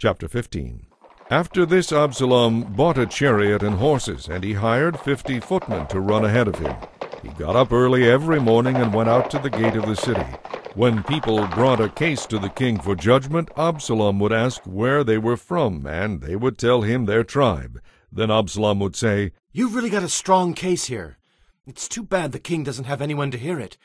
Chapter 15 After this Absalom bought a chariot and horses, and he hired fifty footmen to run ahead of him. He got up early every morning and went out to the gate of the city. When people brought a case to the king for judgment, Absalom would ask where they were from, and they would tell him their tribe. Then Absalom would say, You've really got a strong case here. It's too bad the king doesn't have anyone to hear it.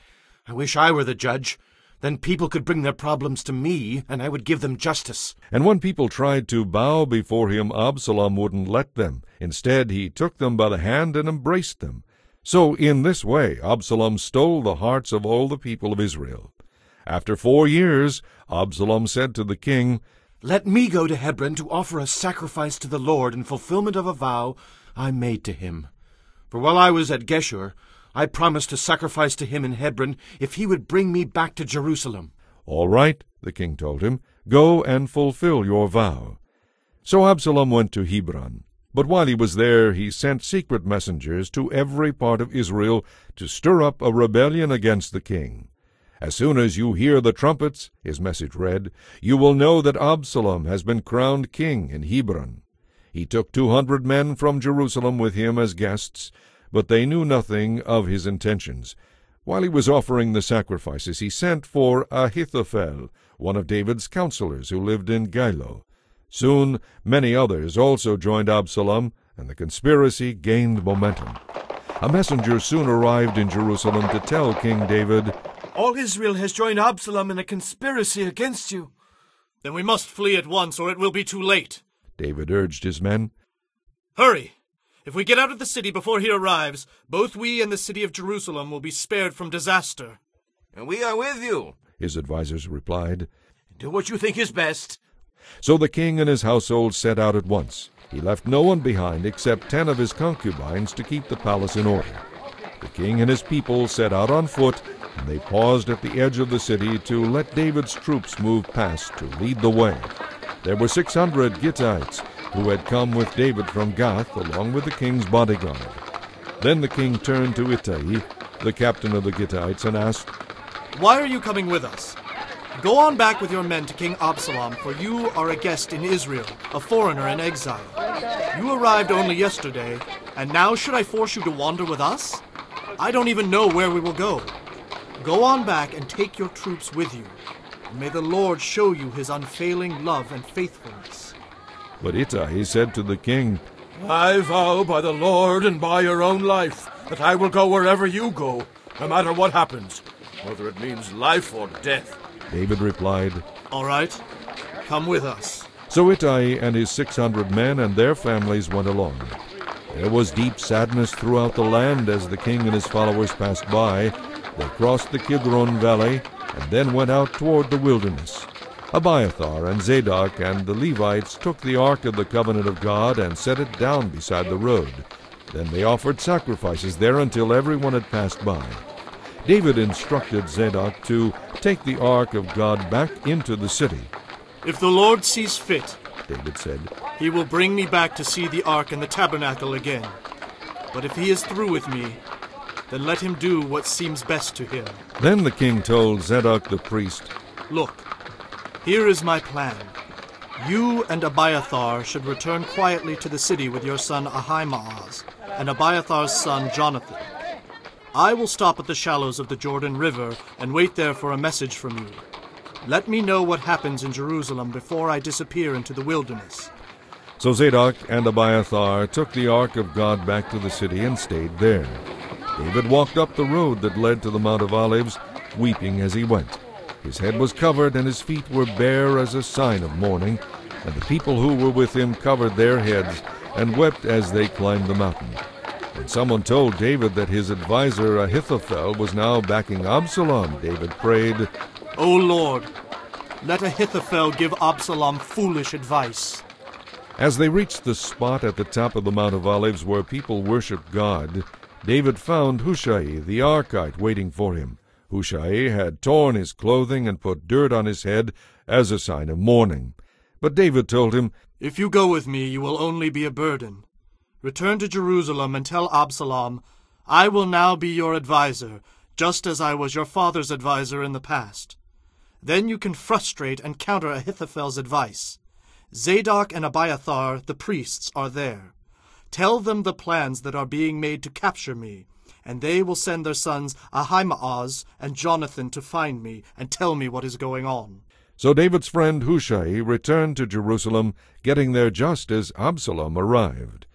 I wish I were the judge. Then people could bring their problems to me, and I would give them justice. And when people tried to bow before him, Absalom wouldn't let them. Instead, he took them by the hand and embraced them. So in this way Absalom stole the hearts of all the people of Israel. After four years, Absalom said to the king, Let me go to Hebron to offer a sacrifice to the Lord in fulfillment of a vow I made to him. For while I was at Geshur, I promised to sacrifice to him in Hebron if he would bring me back to Jerusalem. All right, the king told him, go and fulfill your vow. So Absalom went to Hebron. But while he was there, he sent secret messengers to every part of Israel to stir up a rebellion against the king. As soon as you hear the trumpets, his message read, you will know that Absalom has been crowned king in Hebron. He took two hundred men from Jerusalem with him as guests, but they knew nothing of his intentions. While he was offering the sacrifices, he sent for Ahithophel, one of David's counselors who lived in Gilo. Soon many others also joined Absalom, and the conspiracy gained momentum. A messenger soon arrived in Jerusalem to tell King David, All Israel has joined Absalom in a conspiracy against you. Then we must flee at once, or it will be too late. David urged his men. Hurry! If we get out of the city before he arrives, both we and the city of Jerusalem will be spared from disaster. And we are with you, his advisers replied. Do what you think is best. So the king and his household set out at once. He left no one behind except ten of his concubines to keep the palace in order. The king and his people set out on foot, and they paused at the edge of the city to let David's troops move past to lead the way. There were six hundred Gittites who had come with David from Gath along with the king's bodyguard. Then the king turned to Ittai, the captain of the Gittites, and asked, Why are you coming with us? Go on back with your men to King Absalom, for you are a guest in Israel, a foreigner in exile. You arrived only yesterday, and now should I force you to wander with us? I don't even know where we will go. Go on back and take your troops with you. And may the Lord show you his unfailing love and faithfulness. But Ittai said to the king, I vow by the Lord and by your own life that I will go wherever you go, no matter what happens, whether it means life or death. David replied, All right, come with us. So Ittai and his six hundred men and their families went along. There was deep sadness throughout the land as the king and his followers passed by. They crossed the Kidron valley and then went out toward the wilderness. Abiathar and Zadok and the Levites took the ark of the covenant of God and set it down beside the road. Then they offered sacrifices there until everyone had passed by. David instructed Zadok to take the ark of God back into the city. If the Lord sees fit, David said, he will bring me back to see the ark and the tabernacle again. But if he is through with me, then let him do what seems best to him. Then the king told Zadok the priest, Look, here is my plan. You and Abiathar should return quietly to the city with your son Ahimaaz and Abiathar's son Jonathan. I will stop at the shallows of the Jordan River and wait there for a message from you. Let me know what happens in Jerusalem before I disappear into the wilderness. So Zadok and Abiathar took the ark of God back to the city and stayed there. David walked up the road that led to the Mount of Olives, weeping as he went. His head was covered and his feet were bare as a sign of mourning, and the people who were with him covered their heads and wept as they climbed the mountain. When someone told David that his adviser Ahithophel was now backing Absalom, David prayed, O Lord, let Ahithophel give Absalom foolish advice. As they reached the spot at the top of the Mount of Olives where people worshiped God, David found Hushai the Archite waiting for him. Hushai had torn his clothing and put dirt on his head as a sign of mourning. But David told him, If you go with me, you will only be a burden. Return to Jerusalem and tell Absalom, I will now be your adviser, just as I was your father's adviser in the past. Then you can frustrate and counter Ahithophel's advice. Zadok and Abiathar, the priests, are there. Tell them the plans that are being made to capture me, and they will send their sons Ahimaaz and Jonathan to find me and tell me what is going on. So David's friend Hushai returned to Jerusalem, getting there just as Absalom arrived.